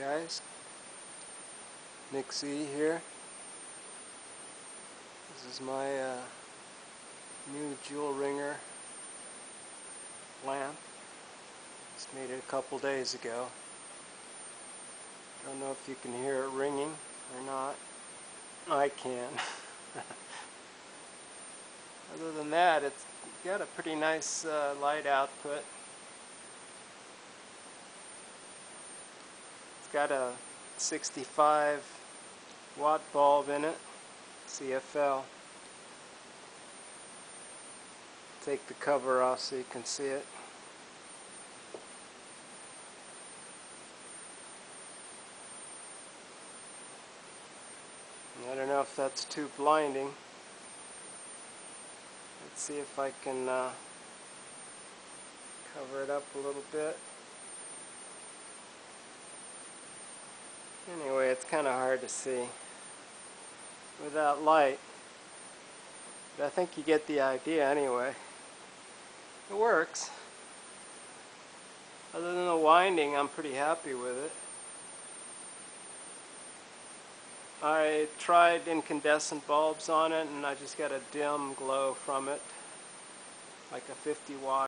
guys. Nick Z here. This is my uh, new joule ringer lamp. Just made it a couple days ago. Don't know if you can hear it ringing or not. I can. Other than that, it's got a pretty nice uh, light output. Got a 65 watt bulb in it, CFL. Take the cover off so you can see it. I don't know if that's too blinding. Let's see if I can uh, cover it up a little bit. Anyway, it's kind of hard to see without light. But I think you get the idea anyway. It works. Other than the winding, I'm pretty happy with it. I tried incandescent bulbs on it and I just got a dim glow from it, like a 50 watt